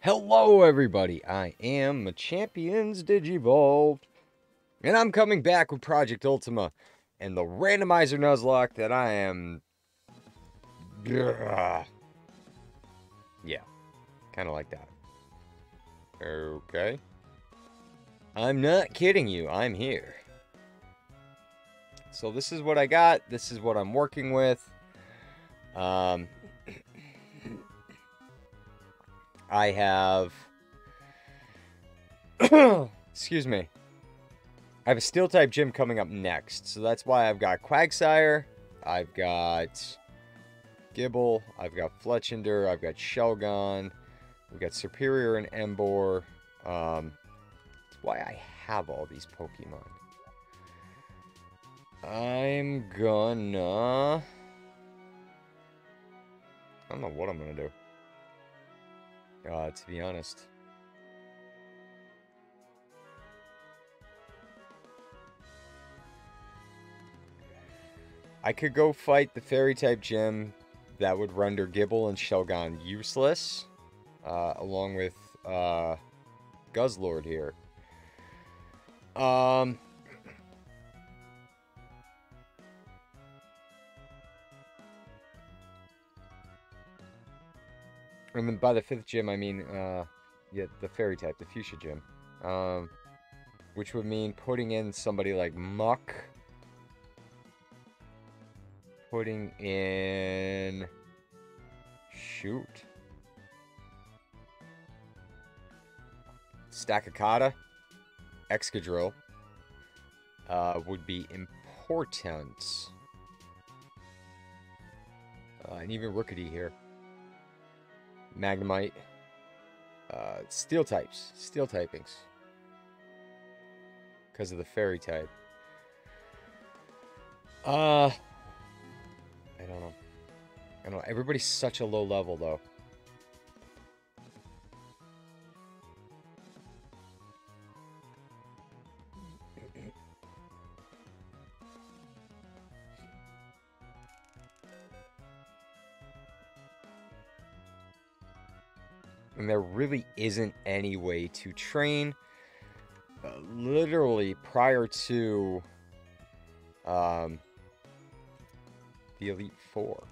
Hello, everybody. I am Machampions Digivolved, and I'm coming back with Project Ultima and the randomizer Nuzlocke that I am. Yeah, kind of like that. Okay. I'm not kidding you. I'm here. So this is what I got. This is what I'm working with. Um, I have. Excuse me. I have a steel type gym coming up next. So that's why I've got Quagsire. I've got Gible. I've got Fletchinder. I've got Shelgon. We've got Serperior and Emboar. Um, that's why I have all these Pokemon. I'm gonna... I don't know what I'm gonna do. Uh, to be honest. I could go fight the fairy type gym that would render Gible and Shelgon useless, uh, along with uh, Guzzlord here. Um, and then by the fifth gym, I mean, uh, yeah, the fairy type, the fuchsia gym. Um, which would mean putting in somebody like Muk. Putting in... Shoot. Stakataka. Excadrill. Uh, would be important. Uh, and even Rookidee here. Magnemite. Uh, steel types. Steel typings. Because of the fairy type. Uh, I don't know. I don't know. Everybody's such a low level, though. And there really isn't any way to train uh, literally prior to um, the Elite Four.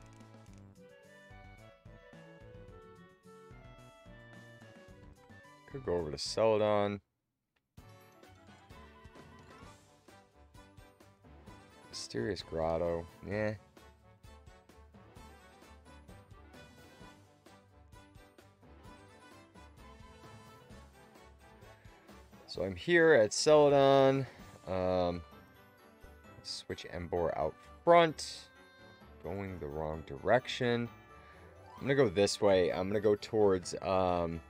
Could go over to Celadon. Mysterious Grotto. Yeah. So I'm here at Celadon. Um, switch Emboar out front. Going the wrong direction. I'm going to go this way. I'm going to go towards um,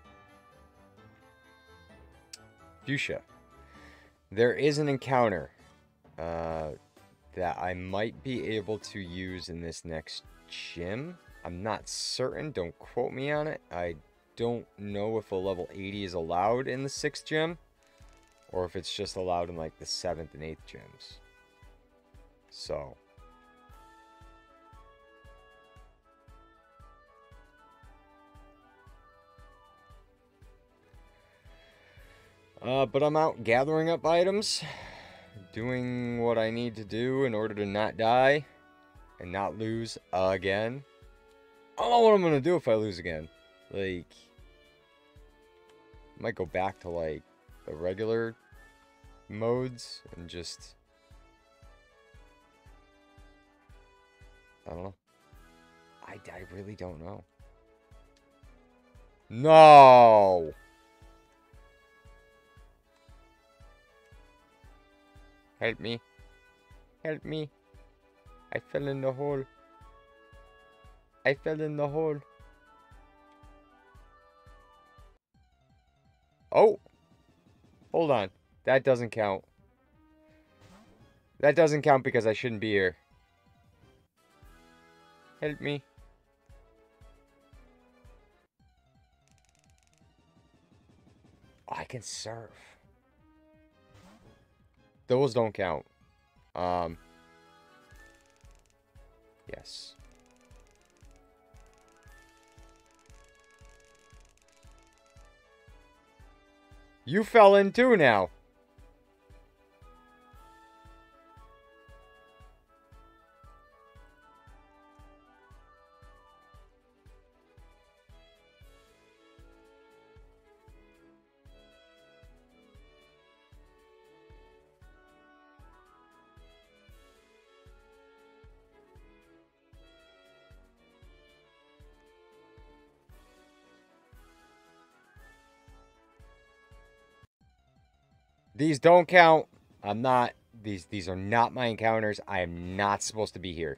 Fuchsia. There is an encounter uh, that I might be able to use in this next gym. I'm not certain. Don't quote me on it. I don't know if a level 80 is allowed in the 6th gym or if it's just allowed in like the seventh and eighth gyms. So. Uh, but I'm out gathering up items, doing what I need to do in order to not die and not lose again. I don't know what I'm going to do if I lose again. Like, I might go back to like the regular modes and just I don't know. I, I really don't know. No! Help me. Help me. I fell in the hole. I fell in the hole. Oh! Hold on. That doesn't count. That doesn't count because I shouldn't be here. Help me. Oh, I can surf. Those don't count. Um. Yes. You fell in too now. These don't count. I'm not. These these are not my encounters. I am not supposed to be here.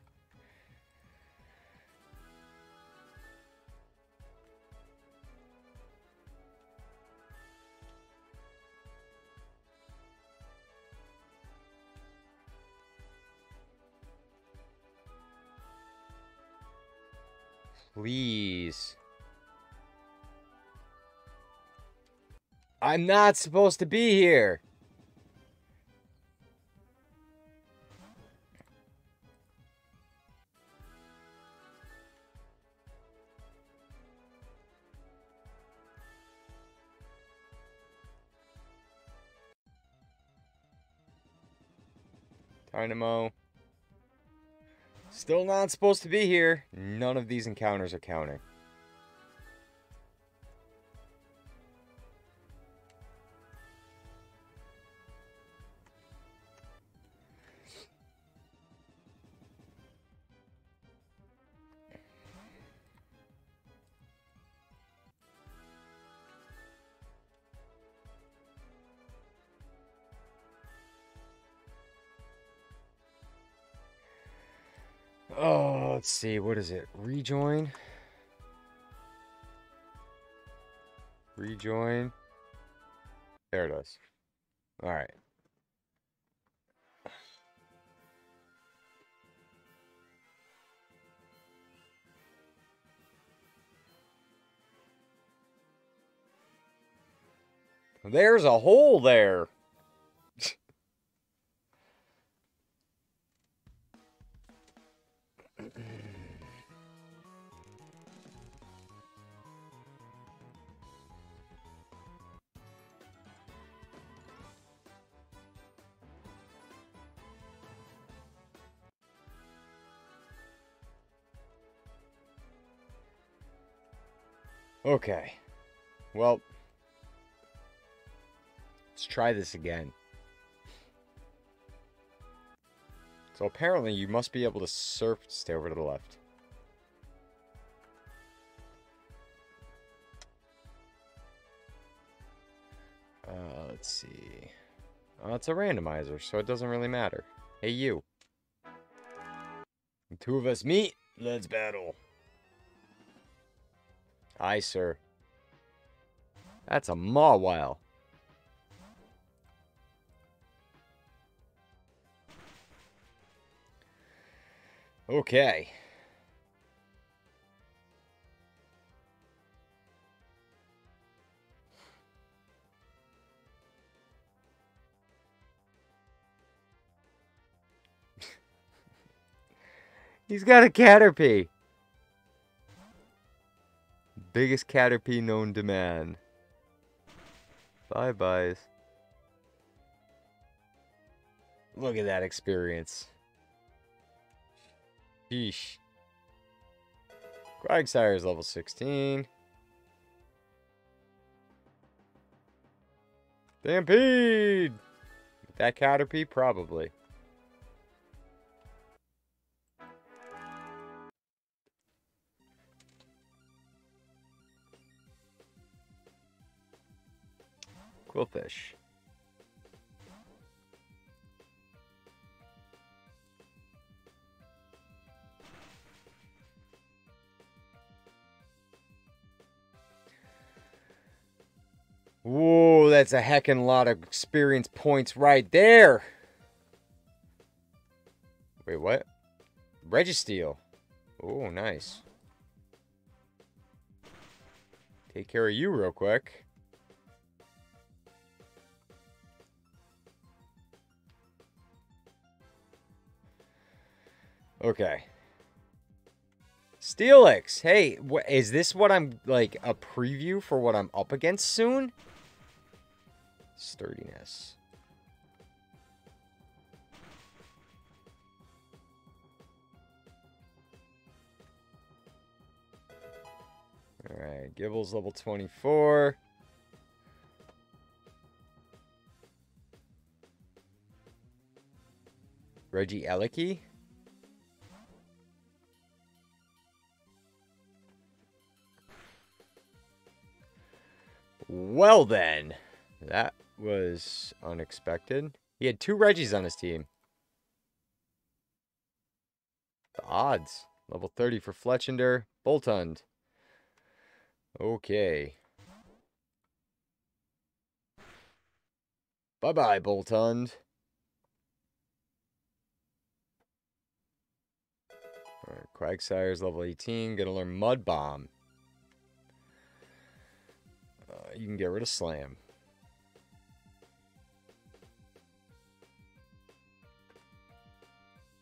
Please. I'm not supposed to be here. Dynamo. Still not supposed to be here. None of these encounters are counting. Let's see. What is it? Rejoin. Rejoin. There it is. All right. There's a hole there. Okay. Well, let's try this again. So apparently you must be able to surf. Stay over to the left. Uh, let's see. Uh, it's a randomizer, so it doesn't really matter. Hey, you. The two of us meet. Let's battle. Aye, sir. That's a Mawile. Okay. He's got a Caterpie. Biggest Caterpie known to man. Bye-byes. Look at that experience. Yeesh. Quagsire is level 16. Stampede! That Caterpie? Probably. Qwilfish. Whoa, that's a heckin' lot of experience points right there. Wait, what? Registeel. Oh, nice. Take care of you real quick. Okay. Steelix, hey, is this what I'm, like, a preview for what I'm up against soon? sturdiness. Alright, Gible's level 24. Regieleki. Well then, that was unexpected. He had two Reggies on his team. The odds. Level 30 for Fletchinder. Boltund. Okay. Bye-bye, Boltund. Alright, Quagsire's level 18. Gonna learn Mud Bomb. You can get rid of Slam.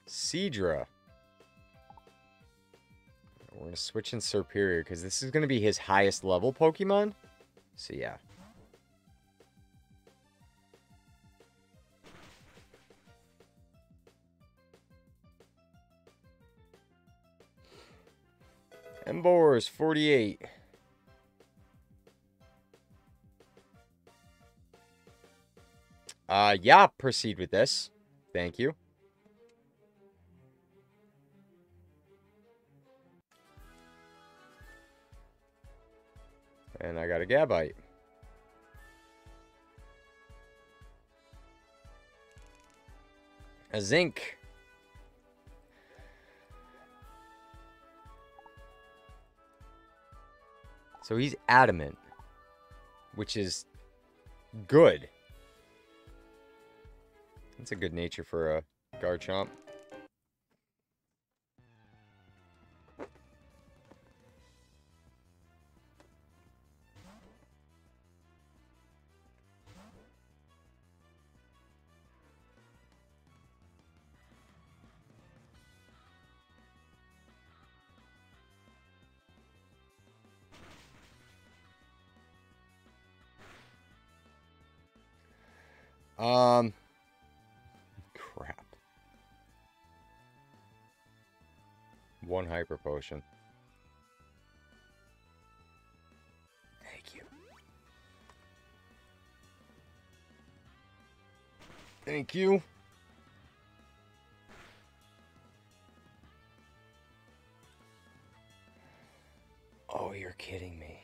Seadra. We're going to switch in Serperior because this is going to be his highest level Pokemon. So, yeah. Emboars, 48. Uh, yeah, proceed with this. Thank you. And I got a Gabite. A Zinc. So he's adamant, which is good. That's a good nature for a Garchomp. Um, One hyper potion. Thank you. Thank you. Oh, you're kidding me.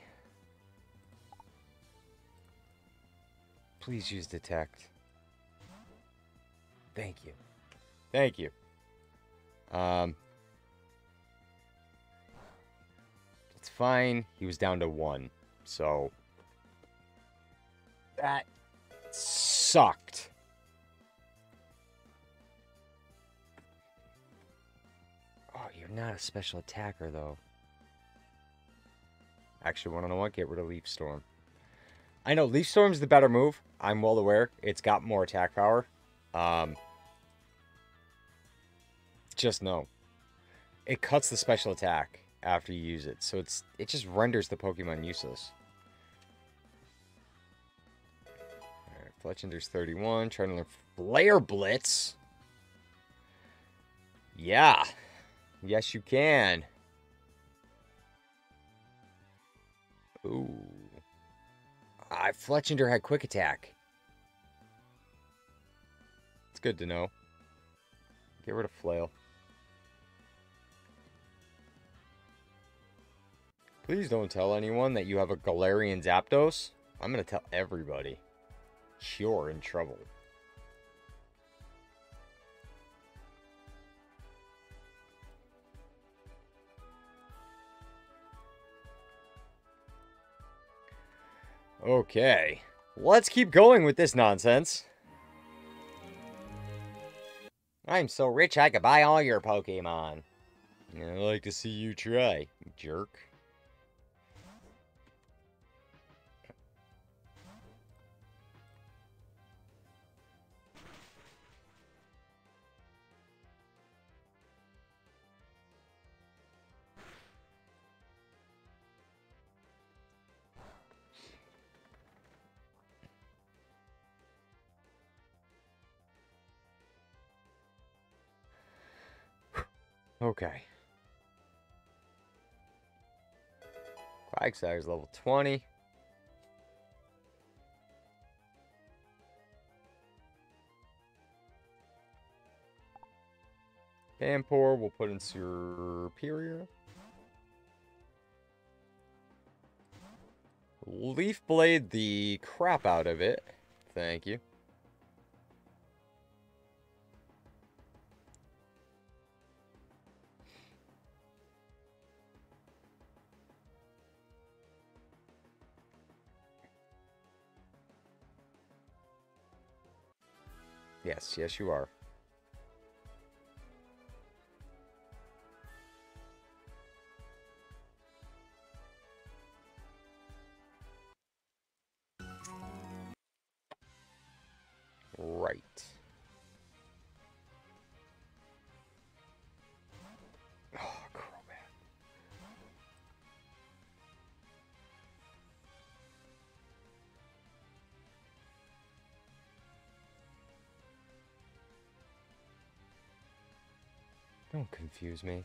Please use detect. Thank you. Thank you. Um, fine. He was down to one. So that sucked. Oh, you're not a special attacker, though. Actually, to know what? Get rid of Leaf Storm. I know Leaf Storm's the better move. I'm well aware. It's got more attack power. Um, just no. It cuts the special attack after you use it. So it's it just renders the Pokemon useless. Alright, Fletchinder's 31. Trying to learn Flare Blitz. Yeah. Yes, you can. Ooh. Ah, Fletchender had Quick Attack. It's good to know. Get rid of Flail. Please don't tell anyone that you have a Galarian Zapdos. I'm going to tell everybody. You're in trouble. Okay. Let's keep going with this nonsense. I'm so rich I could buy all your Pokemon. I'd like to see you try, jerk. Okay. Quagsire's level 20. Vampore, we'll put in Serperior. Leaf Blade the crap out of it. Thank you. Yes, yes you are. Right. Don't confuse me.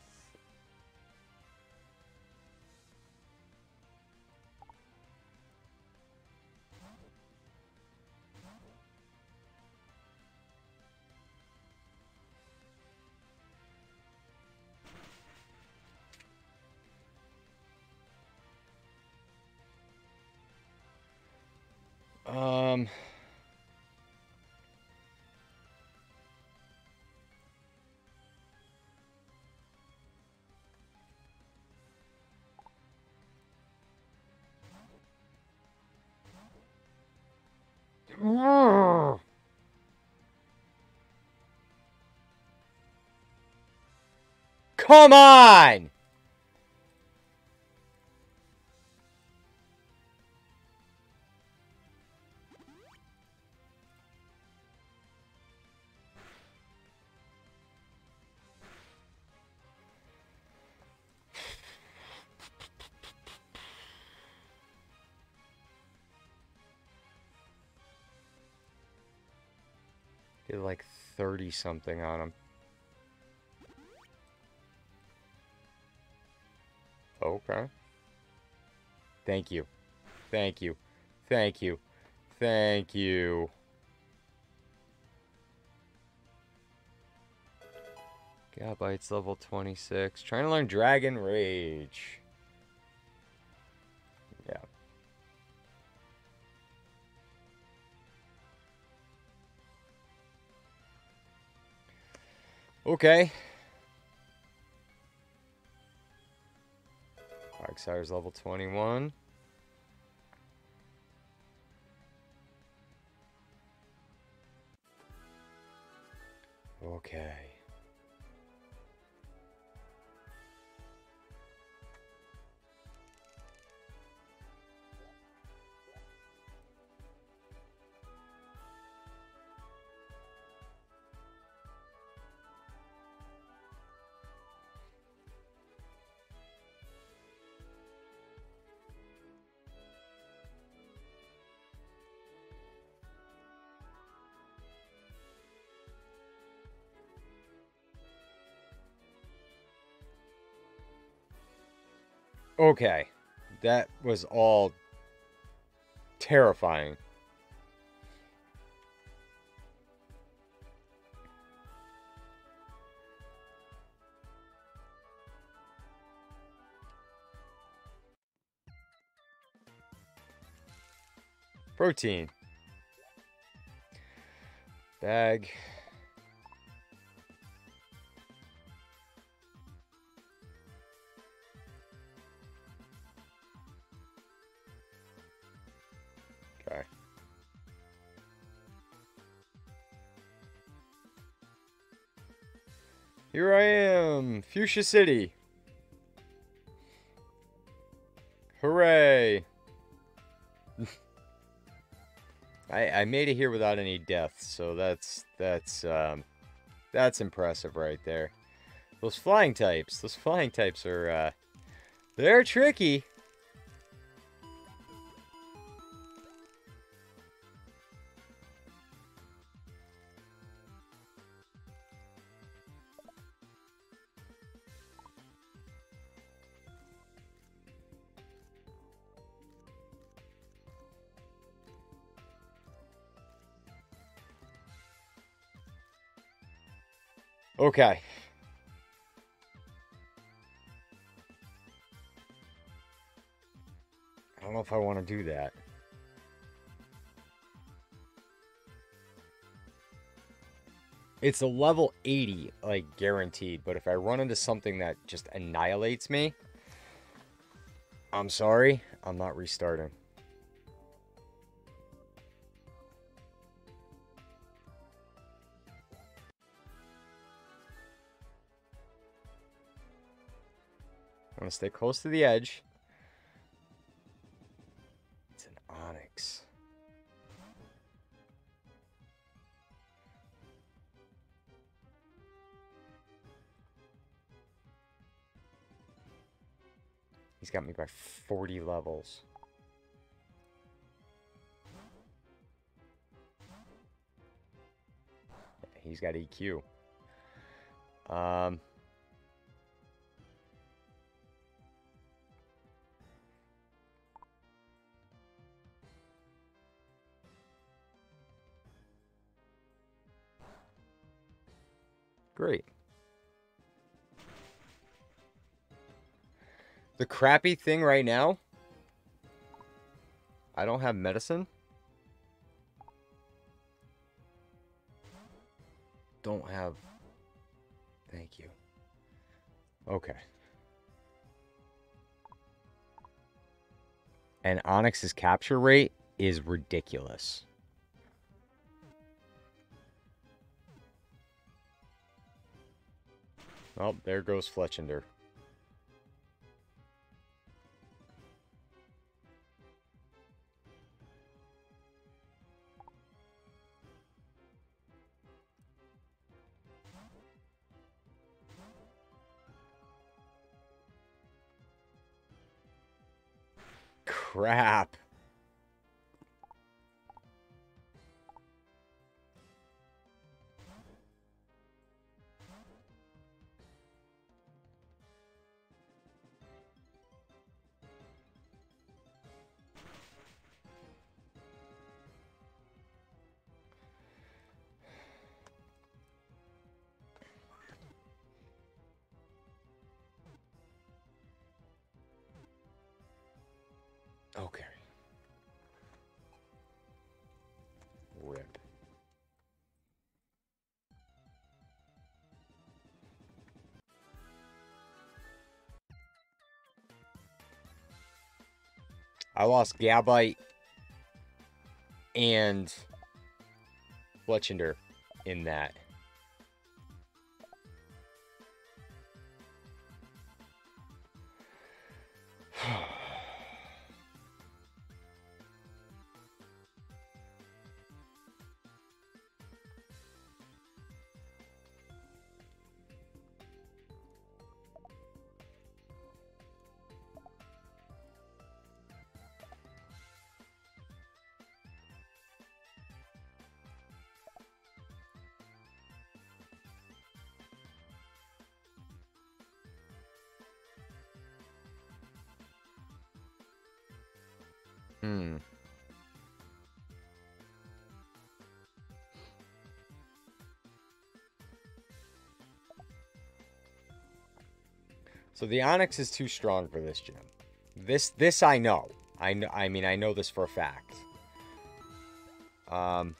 Come on! Get like 30 something on him. Okay. Thank you. Thank you. Thank you. Thank you. Gabite's level 26. Trying to learn Dragon Rage. Okay. Quagsire's level 21. Okay. Okay. That was all terrifying. Protein. Bag. Here I am, Fuchsia City. Hooray! I I made it here without any deaths, so that's that's um that's impressive right there. Those flying types, those flying types are uh they're tricky. Okay. I don't know if I want to do that. It's a level 80, like, guaranteed. But if I run into something that just annihilates me, I'm sorry, I'm not restarting. Want to stay close to the edge. It's an Onix. He's got me by 40 levels. He's got EQ. Um... Great. The crappy thing right now, I don't have medicine. Don't have... Thank you. Okay. And Onix's capture rate is ridiculous. Oh, there goes Fletchinder. Crap. Okay. Rip. I lost Gabite and Fletchinder in that. Hmm. So the Onix is too strong for this gym. This this I know. I know I mean I know this for a fact. Um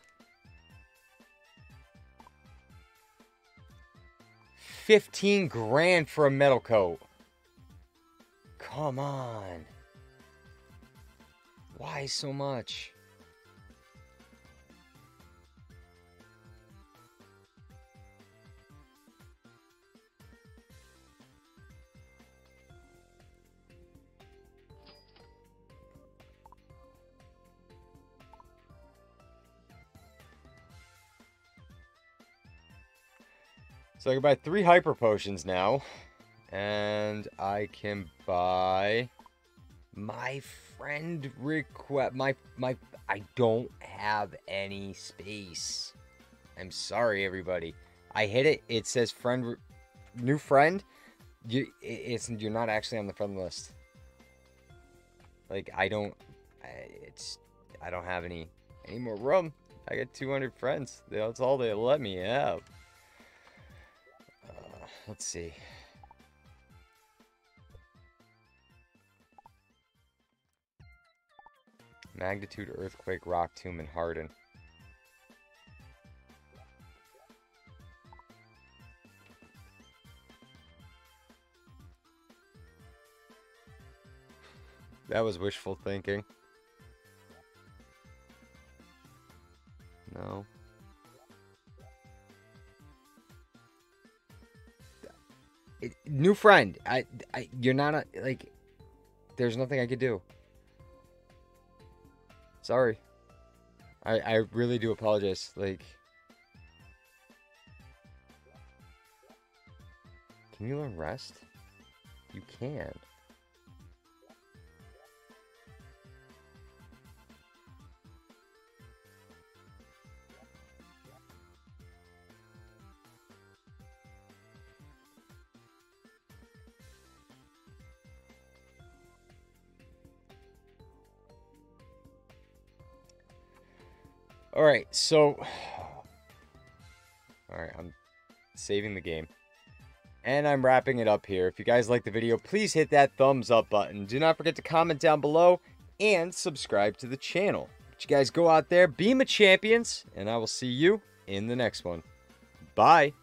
15 grand for a metal coat. Come on. Why so much? So I can buy three hyper potions now. And I can buy my friend request my my I don't have any space. I'm sorry everybody. I hit it. It says friend new friend. You it's you're not actually on the friend list. Like I don't it's I don't have any any more room. I got 200 friends. That's all they let me have. Uh, let's see. Magnitude, Earthquake, Rock Tomb, and Harden. That was wishful thinking. No. New friend. I, I, you're not a, like. There's nothing I could do. Sorry. I, I really do apologize. Like. Can you learn rest? You can. All right, so all right, I'm saving the game. And I'm wrapping it up here. If you guys like the video, please hit that thumbs up button. Do not forget to comment down below and subscribe to the channel. But you guys go out there, be Machampions, and I will see you in the next one. Bye.